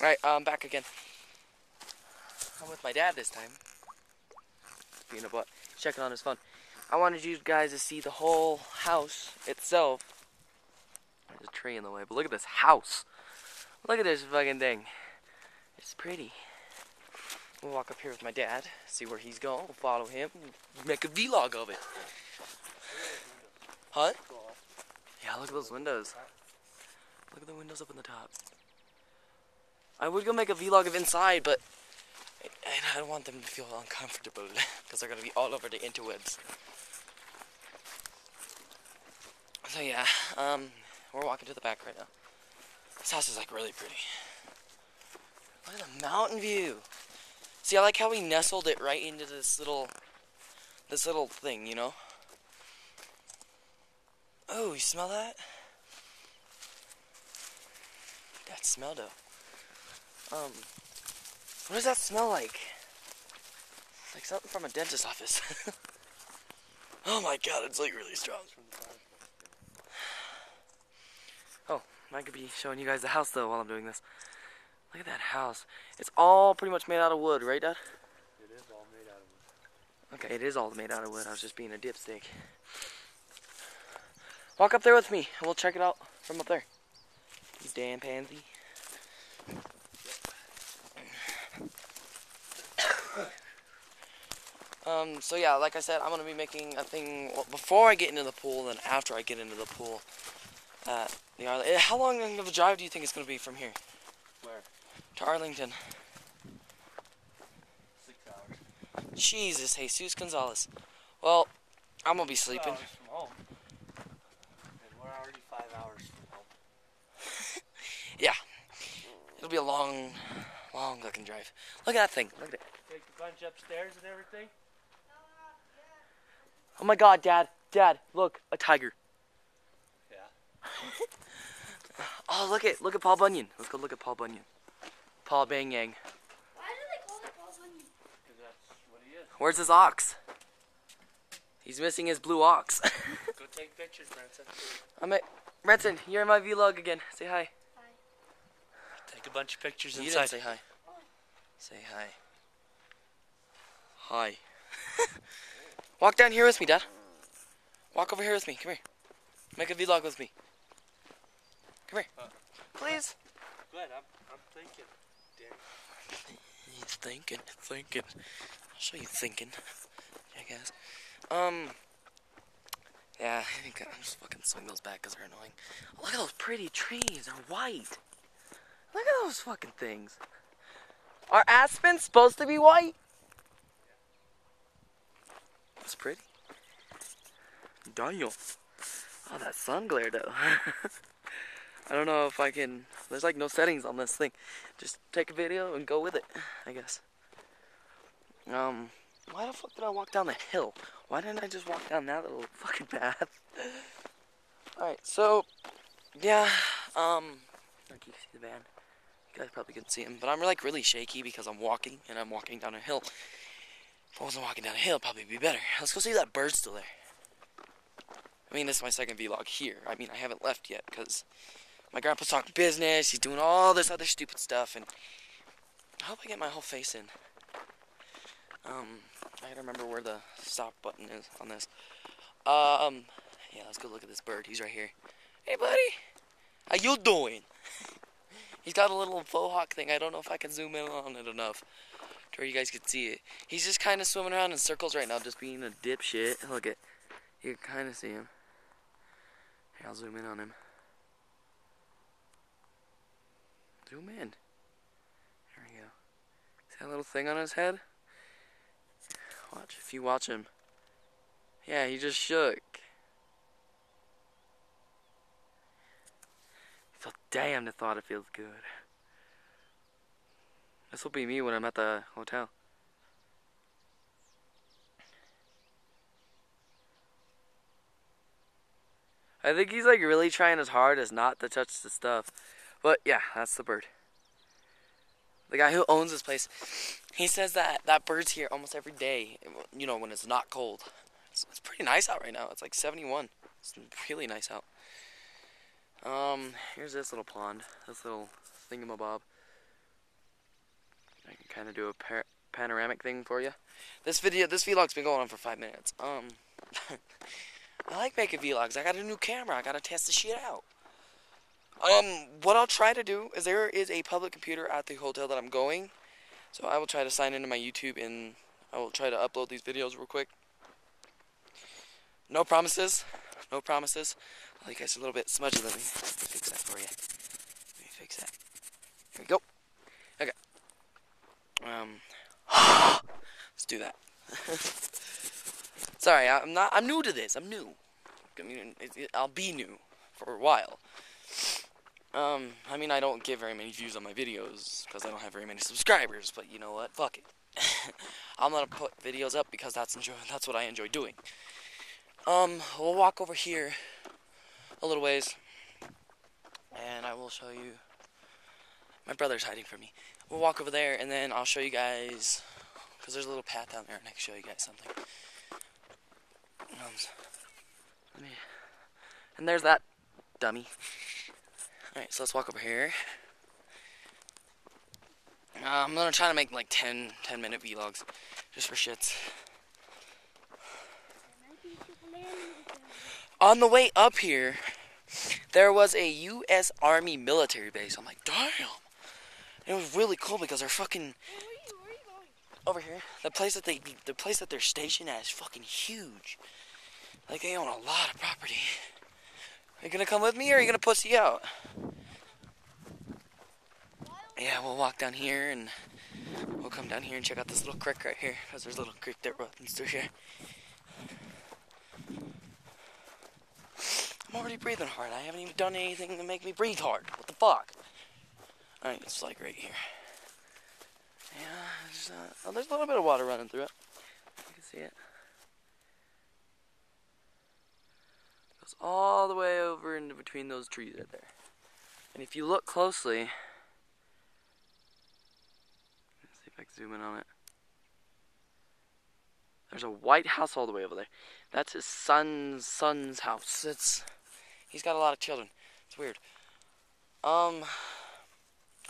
Alright, I'm um, back again. I'm with my dad this time. Being a butt, checking on his phone. I wanted you guys to see the whole house itself. There's a tree in the way, but look at this house. Look at this fucking thing. It's pretty. We'll walk up here with my dad, see where he's going, we'll follow him, make a vlog of it. Huh? Yeah, look at those windows. Look at the windows up in the top. I would go make a vlog of inside, but I don't want them to feel uncomfortable because they're gonna be all over the interwebs. So yeah, um, we're walking to the back right now. This house is like really pretty. Look at the mountain view. See, I like how we nestled it right into this little, this little thing, you know? Oh, you smell that? That smell though. Um, what does that smell like? Like something from a dentist's office. oh my god, it's like really strong. Oh, I could be showing you guys the house though while I'm doing this. Look at that house. It's all pretty much made out of wood, right, Dad? It is all made out of wood. Okay, it is all made out of wood. I was just being a dipstick. Walk up there with me, and we'll check it out from up there. You damn pansy. Um, so yeah, like I said, I'm gonna be making a thing before I get into the pool and after I get into the pool. Uh, the Arl- eh, how long of a drive do you think it's gonna be from here Where? to Arlington? Six hours. Jesus, Jesus Gonzalez. Well, I'm gonna be sleeping. From home. And we're already five hours from home. Yeah. It'll be a long, long looking drive. Look at that thing. Look at it. Take the bunch upstairs and everything. Oh my God, Dad, Dad, look, a tiger. Yeah. Oh, look at look at Paul Bunyan. Let's go look at Paul Bunyan. Paul Bang Yang. Why do they call it Paul Bunyan? Because that's what he is. Where's his ox? He's missing his blue ox. Go take pictures, Branson. I'm at Renton. You're in my vlog again. Say hi. Take a bunch of pictures You inside. didn't say hi. Say hi. Hi. Walk down here with me, Dad. Walk over here with me. Come here. Make a vlog with me. Come here. Huh. Please. Good, I'm, I'm thinking. Danny. He's thinking, thinking. I'll show you thinking. I guess. Um. Yeah, I think I'm just fucking swing those back because they're annoying. Oh, look at those pretty trees. They're white. Look at those fucking things. Are aspens supposed to be white? That's pretty. Damn. Oh, that sun glare though. I don't know if I can. There's like no settings on this thing. Just take a video and go with it, I guess. Um, why the fuck did I walk down the hill? Why didn't I just walk down that little fucking path? Alright, so, yeah, um, I can see the van. You guys probably couldn't see him, but I'm like really shaky because I'm walking and I'm walking down a hill. If I wasn't walking down a hill, probably be better. Let's go see if that bird's still there. I mean, this is my second vlog here. I mean, I haven't left yet because my grandpa's talking business. He's doing all this other stupid stuff, and I hope I get my whole face in. Um, I gotta remember where the stop button is on this. Um, yeah, let's go look at this bird. He's right here. Hey, buddy, how you doing? He's got a little faux hawk thing. I don't know if I can zoom in on it enough to where you guys can see it. He's just kind of swimming around in circles right now, just being a dipshit. Look at, you can kind of see him. Here, I'll zoom in on him. Zoom in. There we go. See that little thing on his head? Watch, if you watch him. Yeah, he just shook. So damn, the thought it feels good. This will be me when I'm at the hotel. I think he's like really trying his hardest not to touch the stuff. But yeah, that's the bird. The guy who owns this place, he says that that bird's here almost every day. You know, when it's not cold. It's, it's pretty nice out right now. It's like 71. It's really nice out. Um, here's this little pond. This little thingamabob. Kind of do a panoramic thing for you. This video, this vlog's been going on for five minutes. Um, I like making vlogs. I got a new camera. I gotta test the shit out. Um, what I'll try to do is there is a public computer at the hotel that I'm going, so I will try to sign into my YouTube and I will try to upload these videos real quick. No promises. No promises. I like guys a little bit smudgy. Let me fix that for you. Let me fix that. There we go. Um. let's do that. Sorry, I'm not. I'm new to this. I'm new. I mean, I'll be new for a while. Um, I mean, I don't get very many views on my videos because I don't have very many subscribers. But you know what? Fuck it. I'm gonna put videos up because that's enjoy. That's what I enjoy doing. Um, we'll walk over here a little ways, and I will show you. My brother's hiding from me. We'll walk over there, and then I'll show you guys because there's a little path down there, and I can show you guys something. And there's that dummy. Alright, so let's walk over here. Uh, I'm gonna try to make like 10, 10 minute vlogs, just for shits. On the way up here, there was a U.S. Army military base. I'm like, damn. It was really cool because they're fucking Where are you? Going? over here. The place that they, the place that they're stationed at is fucking huge. Like they own a lot of property. Are you gonna come with me or are you gonna pussy out? Yeah, we'll walk down here and we'll come down here and check out this little creek right here. Cause there's a little creek that runs through here. I'm already breathing hard. I haven't even done anything to make me breathe hard. What the fuck? Alright, it's like right here. Yeah, there's, uh, oh, there's a little bit of water running through it. You can see it. Goes all the way over into between those trees right there. And if you look closely, let's see if I can zoom in on it. There's a white house all the way over there. That's his son's son's house. It's he's got a lot of children. It's weird. Um,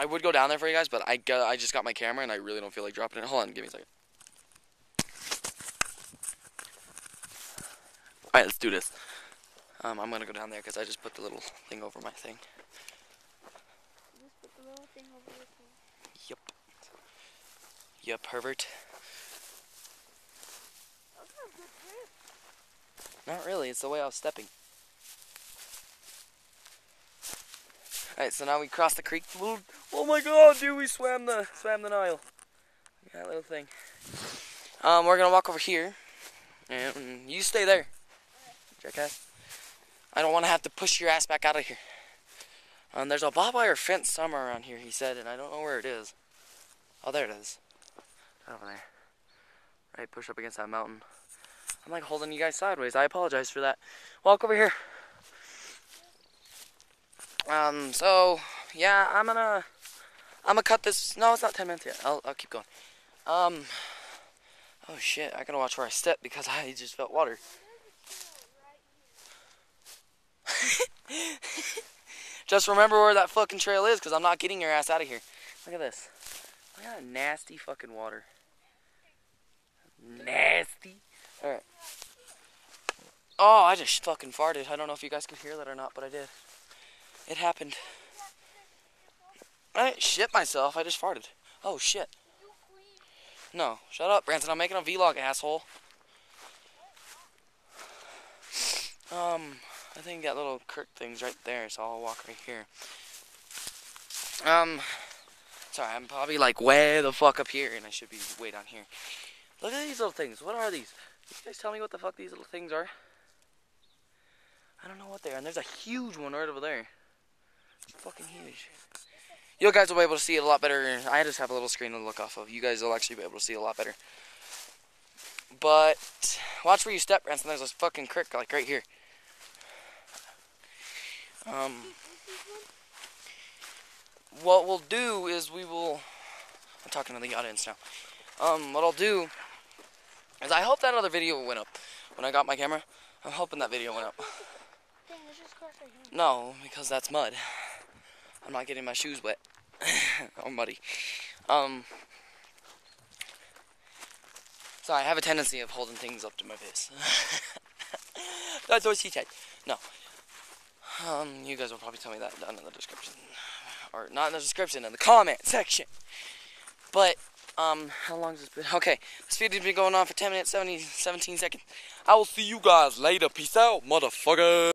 I would go down there for you guys, but I got I just got my camera and I really don't feel like dropping it. Hold on, give me a second. All right, let's do this. Um, I'm gonna go down there because I just put the little thing over my thing. Just put the little thing over your thing. Yup. You pervert. Those are good grips. Not really. It's the way I was stepping. Alright, so now we cross the creek. Oh my god, dude, we swam the swam the Nile. That little thing. Um, we're gonna walk over here. And you stay there. Jackass. I don't wanna have to push your ass back out of here. Um, there's a barbed wire fence somewhere around here, he said, and I don't know where it is. Oh, there it is. Over there. Right, push up against that mountain. I'm like holding you guys sideways. I apologize for that. Walk over here. Um, so, yeah, I'm gonna, I'm gonna cut this, no, it's not 10 minutes yet. I'll, I'll keep going. Um, oh shit, I gotta watch where I step because I just felt water. just remember where that fucking trail is because I'm not getting your ass out of here. Look at this. Look at that nasty fucking water. Nasty. Alright. Oh, I just fucking farted. I don't know if you guys can hear that or not, but I did. It happened. I shit myself. I just farted. Oh, shit. No. Shut up, Branson. I'm making a vlog, asshole. Um, I think that little Kirk thing's right there, so I'll walk right here. Um, sorry, I'm probably like way the fuck up here, and I should be way down here. Look at these little things. What are these? Can you guys tell me what the fuck these little things are? I don't know what they are. And there's a huge one right over there. It's fucking huge. You guys will be able to see it a lot better. I just have a little screen to look off of. You guys will actually be able to see it a lot better. But watch where you step, Branson. There's this fucking creek like right here. Um, what we'll do is we will. I'm talking to the audience now. Um, what I'll do is I hope that other video went up when I got my camera. I'm hoping that video went up. Dang, there's just grass right here. No, because that's mud. I'm not getting my shoes wet or muddy. Um, So I have a tendency of holding things up to my face. That's what she said. No. Um, you guys will probably tell me that down in the description. Or not in the description, in the comment section. But, um, how long has this been? Okay, this video's been going on for 10 minutes, 70, 17 seconds. I will see you guys later. Peace out, motherfucker.